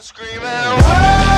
Screaming,